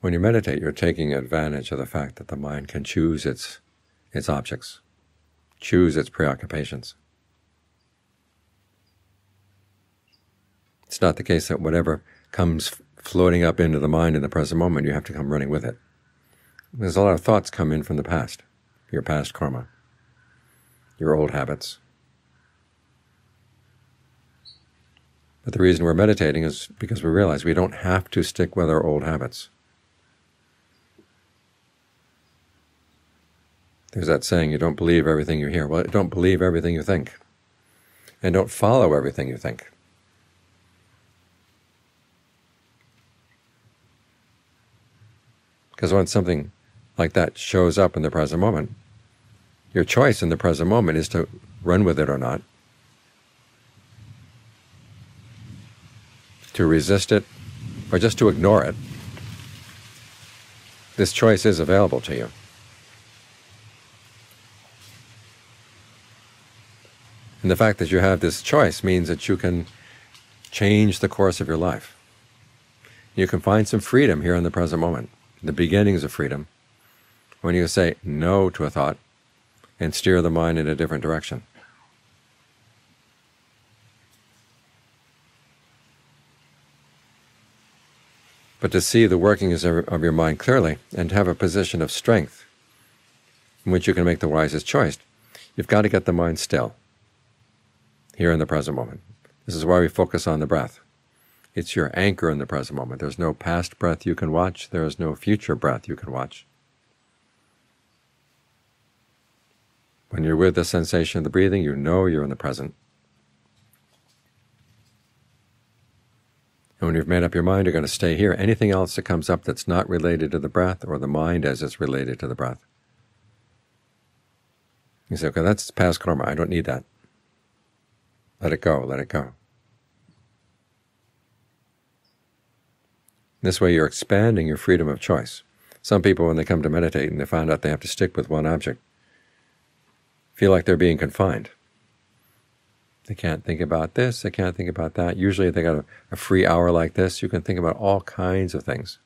When you meditate, you're taking advantage of the fact that the mind can choose its, its objects, choose its preoccupations. It's not the case that whatever comes floating up into the mind in the present moment, you have to come running with it. There's a lot of thoughts come in from the past, your past karma, your old habits. But the reason we're meditating is because we realize we don't have to stick with our old habits. There's that saying, you don't believe everything you hear. Well, don't believe everything you think, and don't follow everything you think. Because when something like that shows up in the present moment, your choice in the present moment is to run with it or not, to resist it, or just to ignore it. This choice is available to you. And the fact that you have this choice means that you can change the course of your life. You can find some freedom here in the present moment the beginnings of freedom, when you say no to a thought and steer the mind in a different direction. But to see the workings of your mind clearly and have a position of strength in which you can make the wisest choice, you've got to get the mind still here in the present moment. This is why we focus on the breath. It's your anchor in the present moment. There's no past breath you can watch. There is no future breath you can watch. When you're with the sensation of the breathing, you know you're in the present. And when you've made up your mind, you're going to stay here. Anything else that comes up that's not related to the breath or the mind as it's related to the breath, you say, okay, that's past karma. I don't need that. Let it go. Let it go. This way you're expanding your freedom of choice. Some people, when they come to meditate and they find out they have to stick with one object, feel like they're being confined. They can't think about this, they can't think about that. Usually if they got a, a free hour like this, you can think about all kinds of things.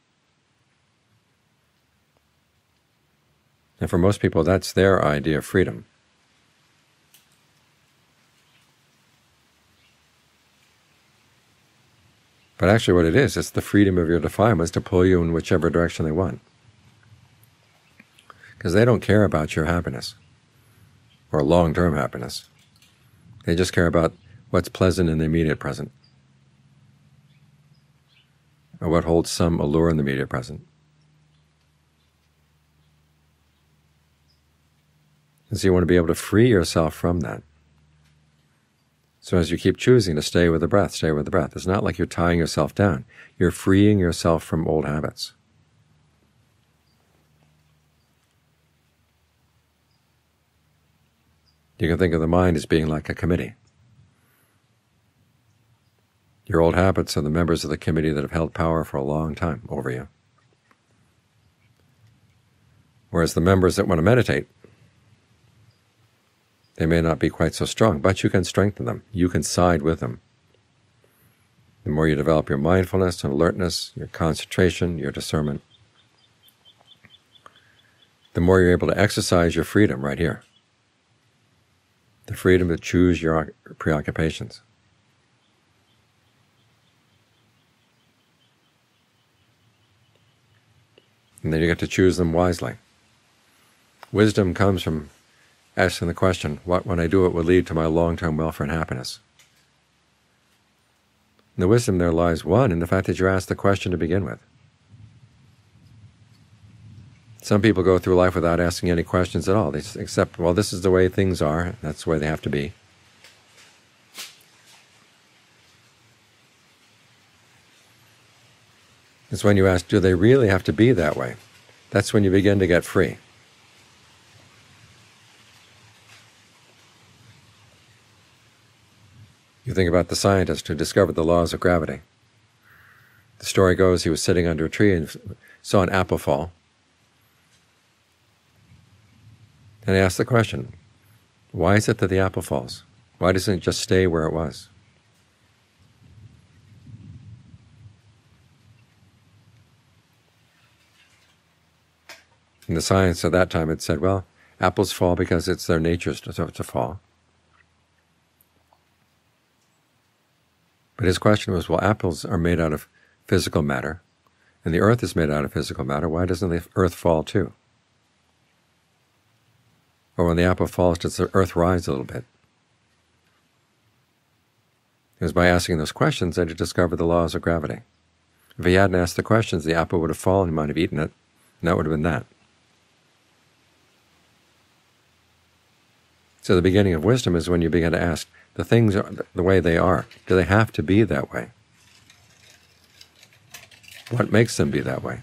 And for most people, that's their idea of freedom. But actually what it is, it's the freedom of your defilements to pull you in whichever direction they want. Because they don't care about your happiness or long-term happiness. They just care about what's pleasant in the immediate present or what holds some allure in the immediate present. And so you want to be able to free yourself from that. So as you keep choosing to stay with the breath, stay with the breath, it's not like you're tying yourself down. You're freeing yourself from old habits. You can think of the mind as being like a committee. Your old habits are the members of the committee that have held power for a long time over you. Whereas the members that want to meditate they may not be quite so strong, but you can strengthen them. You can side with them. The more you develop your mindfulness and alertness, your concentration, your discernment, the more you're able to exercise your freedom right here. The freedom to choose your preoccupations. And then you get to choose them wisely. Wisdom comes from asking the question, what when I do it will lead to my long-term welfare and happiness? And the wisdom there lies, one, in the fact that you asked the question to begin with. Some people go through life without asking any questions at all. They accept, well, this is the way things are, that's the way they have to be. It's when you ask, do they really have to be that way? That's when you begin to get free. You think about the scientist who discovered the laws of gravity. The story goes he was sitting under a tree and saw an apple fall. And he asked the question, why is it that the apple falls? Why doesn't it just stay where it was? And the science at that time had said, well, apples fall because it's their nature to, to fall. But his question was, well, apples are made out of physical matter, and the earth is made out of physical matter. Why doesn't the earth fall too? Or when the apple falls, does the earth rise a little bit? It was by asking those questions that he discovered the laws of gravity. If he hadn't asked the questions, the apple would have fallen, he might have eaten it, and that would have been that. So the beginning of wisdom is when you begin to ask, the things are the way they are. Do they have to be that way? What makes them be that way?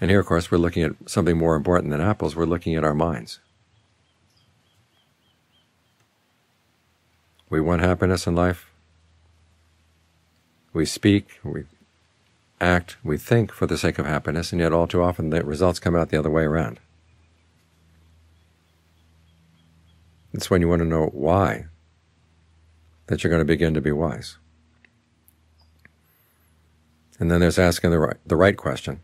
And here, of course, we're looking at something more important than apples. We're looking at our minds. We want happiness in life. We speak, we act, we think for the sake of happiness, and yet all too often the results come out the other way around. It's when you want to know why that you're going to begin to be wise. And then there's asking the right, the right question.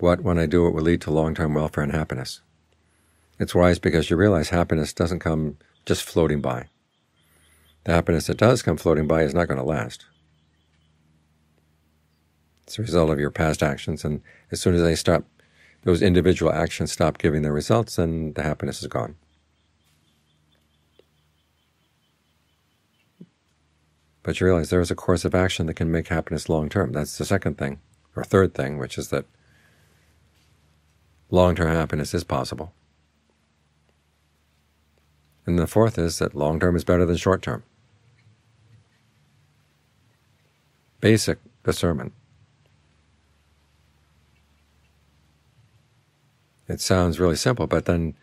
What, when I do it, will lead to long-term welfare and happiness? It's wise because you realize happiness doesn't come just floating by. The happiness that does come floating by is not going to last. It's a result of your past actions, and as soon as they stop, those individual actions stop giving their results, then the happiness is gone. But you realize there is a course of action that can make happiness long-term. That's the second thing, or third thing, which is that long-term happiness is possible. And the fourth is that long-term is better than short-term. Basic discernment. It sounds really simple, but then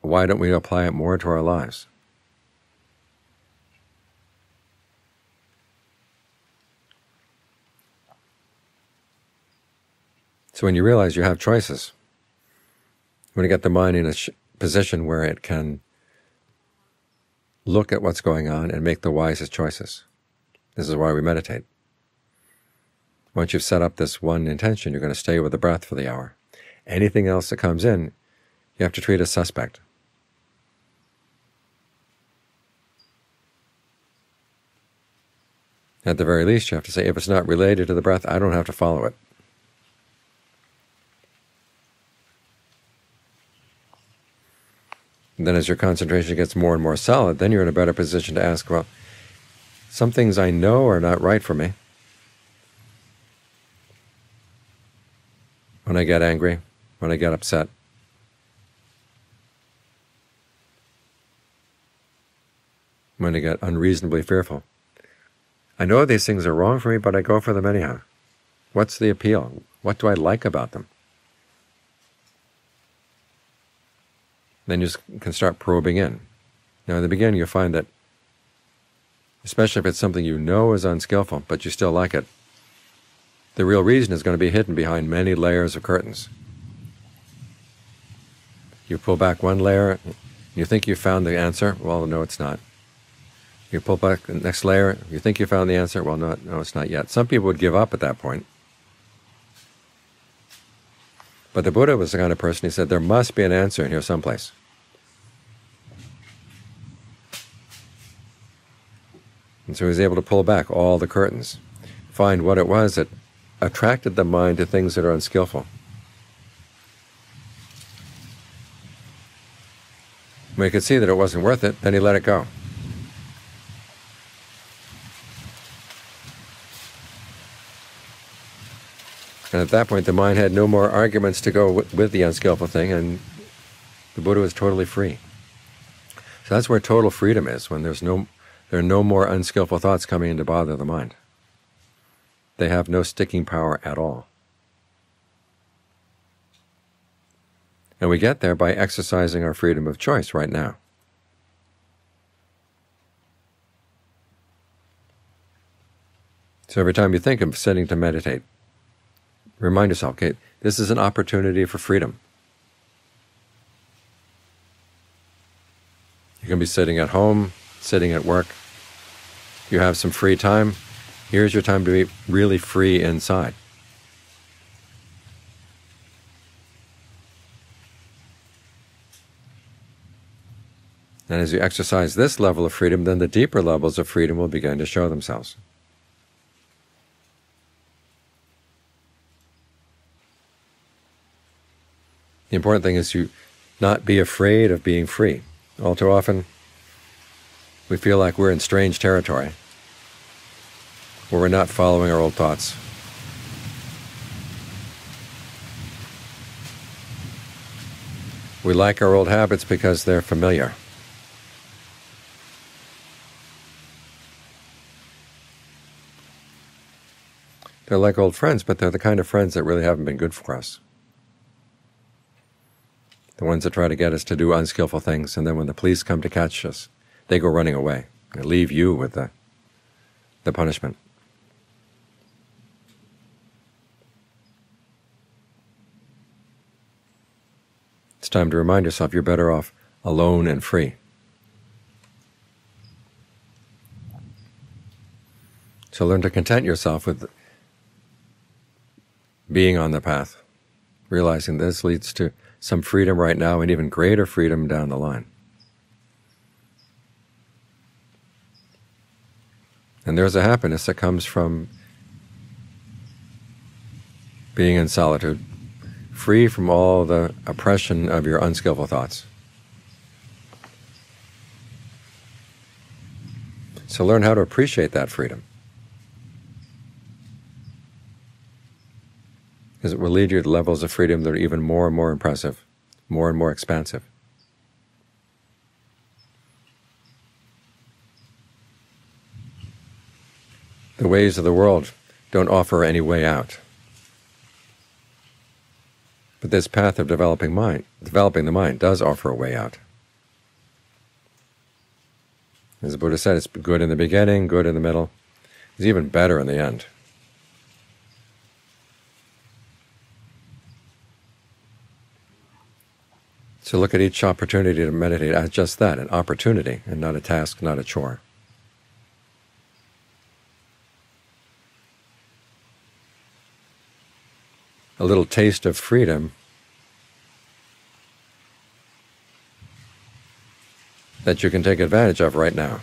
why don't we apply it more to our lives? So when you realize you have choices, when you get the mind in a position where it can look at what's going on and make the wisest choices. This is why we meditate. Once you've set up this one intention, you're going to stay with the breath for the hour. Anything else that comes in, you have to treat as suspect. At the very least, you have to say, if it's not related to the breath, I don't have to follow it. Then as your concentration gets more and more solid, then you're in a better position to ask, well, some things I know are not right for me. When I get angry, when I get upset, when I get unreasonably fearful. I know these things are wrong for me, but I go for them anyhow. What's the appeal? What do I like about them? Then you can start probing in. Now, in the beginning, you'll find that, especially if it's something you know is unskillful, but you still like it, the real reason is going to be hidden behind many layers of curtains. You pull back one layer, you think you found the answer. Well, no, it's not. You pull back the next layer, you think you found the answer. Well, no, no, it's not yet. Some people would give up at that point. But the Buddha was the kind of person, he said, there must be an answer in here someplace. And so he was able to pull back all the curtains, find what it was that attracted the mind to things that are unskillful. When he could see that it wasn't worth it, then he let it go. And at that point, the mind had no more arguments to go with, the unskillful thing, and the Buddha was totally free. So that's where total freedom is, when there's no, there are no more unskillful thoughts coming in to bother the mind. They have no sticking power at all. And we get there by exercising our freedom of choice right now. So every time you think of sitting to meditate, remind yourself, okay, this is an opportunity for freedom. You can be sitting at home, sitting at work. You have some free time. Here's your time to be really free inside. And as you exercise this level of freedom, then the deeper levels of freedom will begin to show themselves. The important thing is to not be afraid of being free. All too often, we feel like we're in strange territory where we're not following our old thoughts. We like our old habits because they're familiar. They're like old friends, but they're the kind of friends that really haven't been good for us. The ones that try to get us to do unskillful things, and then when the police come to catch us, they go running away and leave you with the, the punishment. It's time to remind yourself you're better off alone and free. So learn to content yourself with being on the path, realizing this leads to some freedom right now and even greater freedom down the line. And there's a happiness that comes from being in solitude, free from all the oppression of your unskillful thoughts. So learn how to appreciate that freedom. Because it will lead you to levels of freedom that are even more and more impressive, more and more expansive. The ways of the world don't offer any way out. But this path of developing mind, developing the mind, does offer a way out. As the Buddha said, it's good in the beginning, good in the middle, it's even better in the end. So look at each opportunity to meditate as just that, an opportunity, and not a task, not a chore. a little taste of freedom that you can take advantage of right now.